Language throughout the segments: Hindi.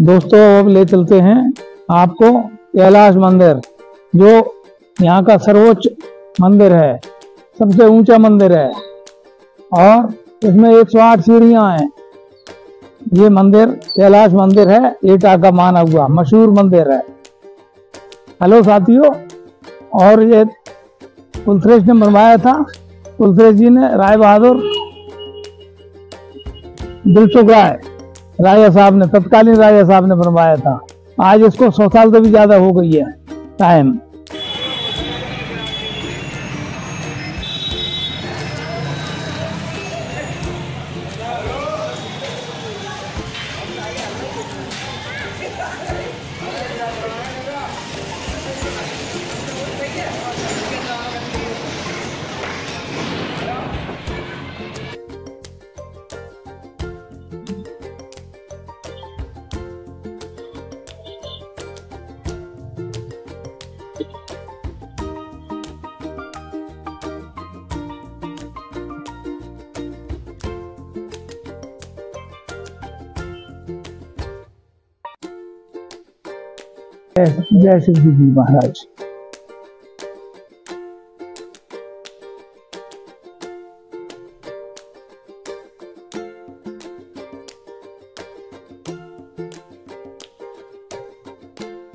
दोस्तों, अब ले चलते हैं आपको कैलाश मंदिर, जो यहाँ का सर्वोच्च मंदिर है, सबसे ऊँचा मंदिर है, और इसमें 108 सीढ़ियाँ हैं। ये मंदिर, कैलाश मंदिर है, एटा का माना हुआ, मशहूर मंदिर है। हेलो साथियों, और ये कुलथरेश ने बनवाया था कुलथरेश जी ने राय बहादुर दिलसुख राय। राजा साहब ने, तत्कालीन राजा साहब ने बनवाया था। आज इसको सौ साल से भी ज़्यादा हो गई है टाइम जय शिव जी महाराज।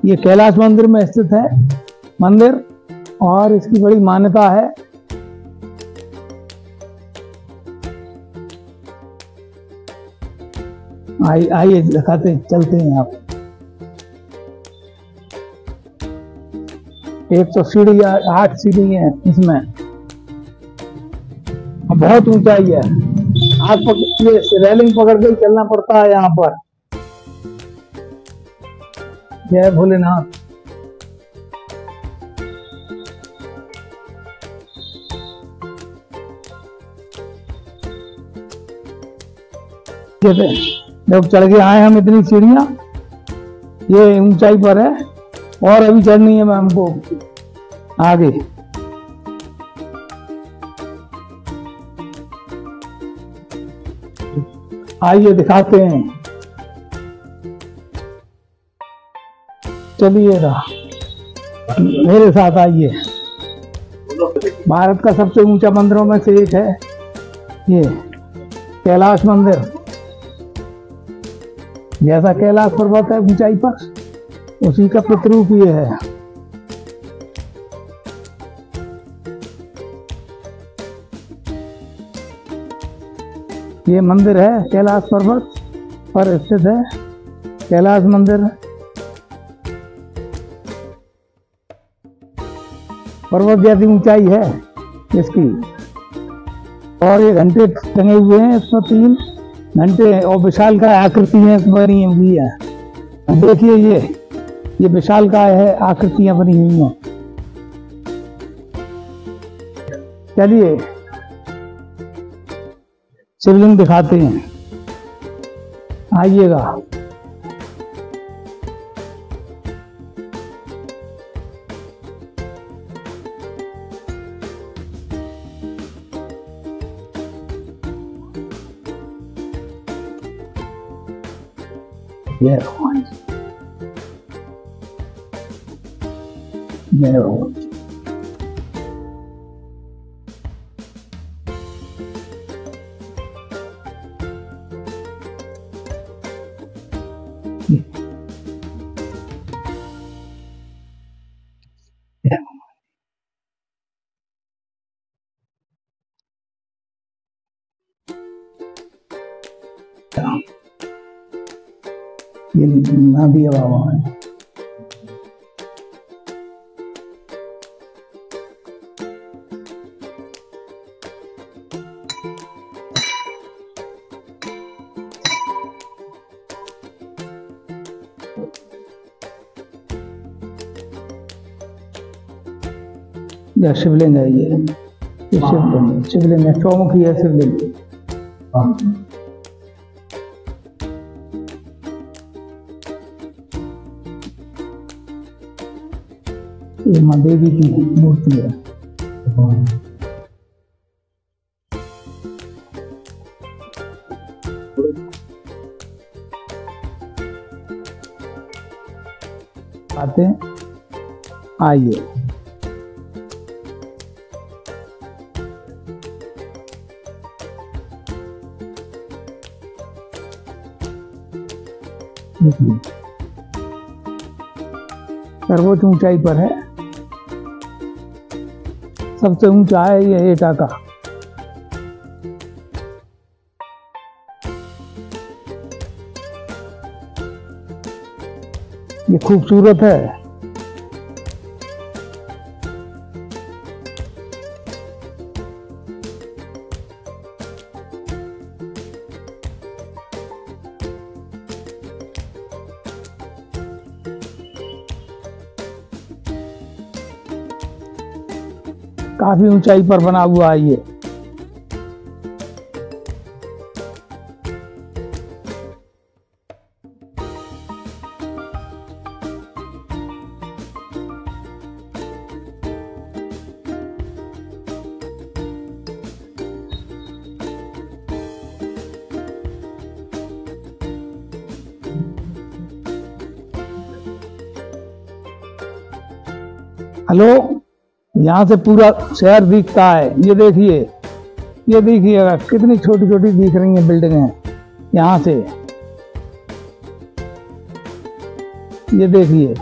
ये कैलाश मंदिर में स्थित है, मंदिर, और इसकी बड़ी मान्यता है। आइए आइए, दिखाते चलते हैं आप। एक तो सीढ़ी आठ सीढ़ी है इसमें। बहुत ऊंचाई है। आग पकड़ ये रेलिंग पकड़ के चलना पड़ता है यहाँ पर। जय भोलेनाथ। जब चढ़ के आए हम इतनी सीढ़ियाँ, ये ऊंचाई पर है। और अभी चढ़नी है मैं हमको आगे। आइए, दिखाते हैं। चलिएगा। मेरे साथ आइए। भारत का सबसे ऊँचा मंदिरों में से एक है। ये कैलाश मंदिर। जैसा कैलाश पर्वत है, ऊंचाई पर। उसी का प्रतिरूप ये है। ये मंदिर है, कैलाश पर्वत पर स्थित है, कैलाश मंदिर। पर्वत जैसी ऊंचाई है इसकी। और ये घंटे टंगे हुए हैं इसमें तीन घंटे, और विशाल का आकृति है, बनी हुई है। देखिए ये। ये विशाल का है आकृतियाँ बनी हुई हैं। चलिए शिवलिंग दिखाते हैं। आइएगा। जय भगवान जी। जय भगवान ये है शिवलिंग है ये। ये शिवलिंग है, शिवलिंग है चौमुखी है शिवलिंग। ये माँ देवी की मूर्ति है। आते आइए। सर्वोच्च ऊंचाई पर है सबसे ऊँचा है यह एटा का। ये खूबसूरत है। काफ़ी ऊंचाई पर बना हुआ है ये। हेलो? यहाँ से पूरा शहर दिखता है। ये देखिए, ये देखिएगा कितनी छोटी छोटी दिख रही हैं बिल्डिंगें यहाँ से। ये देखिए।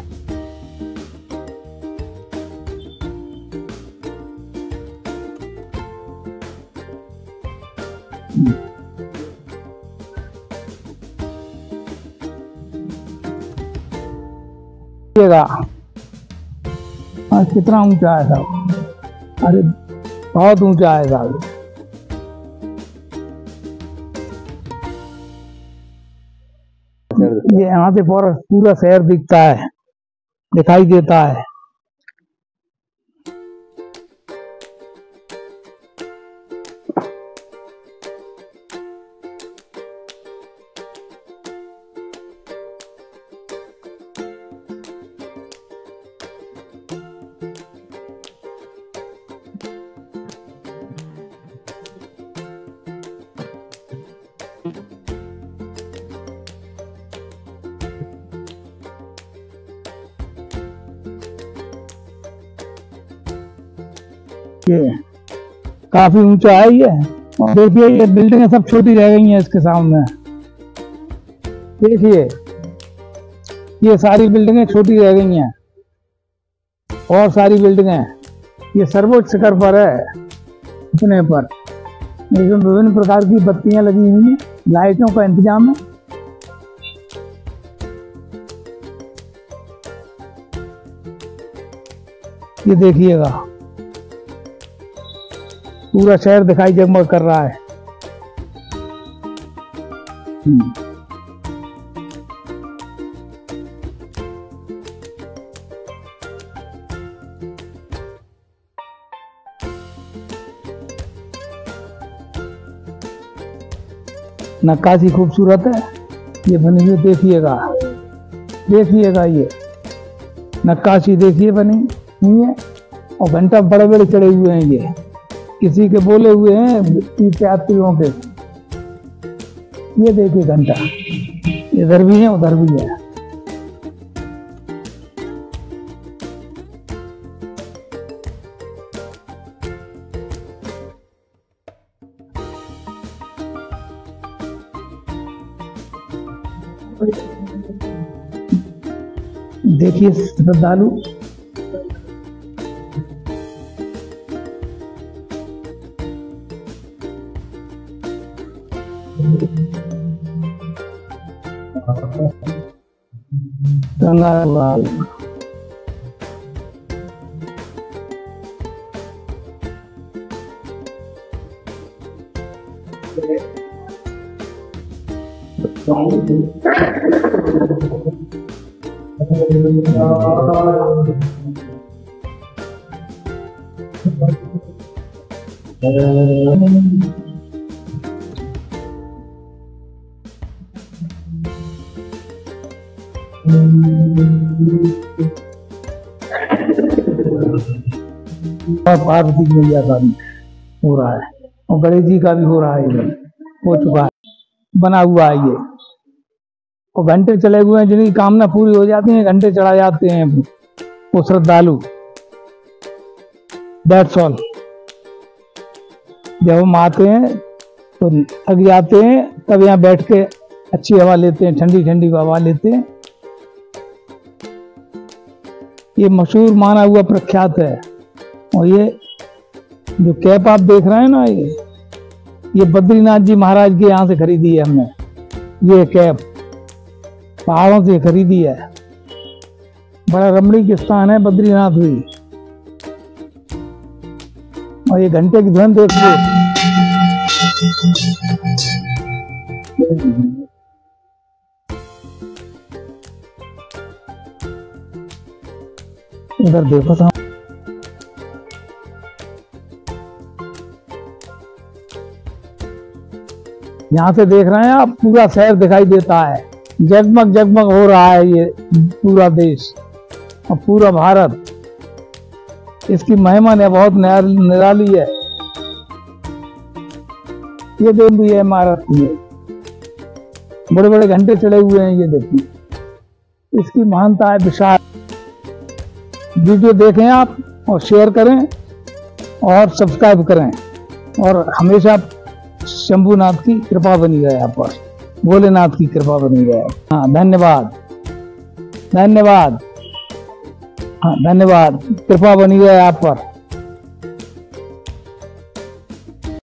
देखिएगा। हाँ कितना ऊँचा है साहब अरे, बहुत ऊँचा है साहब ये यहाँ से पूरा पूरा शहर दिखता है, दिखाई देता है। ये काफ़ी ऊँचा है ये। देखिए, ये बिल्डिंगें सब छोटी रह गई हैं इसके सामने। देखिए, ये सारी बिल्डिंगें छोटी रह गई हैं। और सारी बिल्डिंगें, ये सर्वोच्च शिखर पर है, इतने पर। इसमें विभिन्न प्रकार की बत्तियाँ लगी हुई हैं, लाइटों का इंतज़ाम है। ये देखिएगा पूरा शहर दिखाई जगमग कर रहा है। हम्म। नक्काशी खूबसूरत है। ये बनी हुई, देखिएगा। देखिएगा ये। नक्काशी देखिए बनी हुई है और घंटा बड़े बड़े चढ़े हुए हैं ये। किसी के बोले हुए हैं तीर्थयात्रियों के। ये देखिए घंटा। इधर भी है, उधर भी है। देखिए श्रद्धालु đang nên là Thank you. Parvati मैया का भी हो रहा है, और गणेश जी का भी हो रहा है इधर, हो चुका है, बना हुआ है ये। और घंटे चले हुए हैं, जिनकी कामना पूरी हो जाती है, घंटे चढ़ा जाते हैं वो श्रद्धालु। दैट्स ऑल जब हम आते हैं तो थक जाते हैं, तब यहाँ बैठ के अच्छी हवा लेते हैं ठंडी ठंडी हवा लेते हैं। ये मशहूर माना हुआ प्रख्यात है। और ये जो कैप आप देख रहे हैं ना, ये ये बद्रीनाथ जी महाराज के यहाँ से खरीदी है हमने। ये कैप पहाड़ों से खरीदी है। बड़ा रमणीक स्थान है बद्रीनाथ भी। और ये घंटे की ध्वन देखिए। इधर देखो तो। यहाँ से देख रहे हैं आप, पूरा शहर दिखाई देता है। जगमग जगमग हो रहा है ये पूरा देश और पूरा भारत। इसकी महिमा ने बहुत निराली है। ये भी है इमारत में बड़े बड़े घंटे चढ़े हुए हैं ये देखिए। इसकी महानता है विशाल। वीडियो देखें आप और शेयर करें और सब्सक्राइब करें। और हमेशा शंभुनाथ की कृपा बनी रहे आप पर। भोलेनाथ की कृपा बनी रहे। हाँ धन्यवाद। धन्यवाद। हाँ धन्यवाद। कृपा बनी रहे आप पर।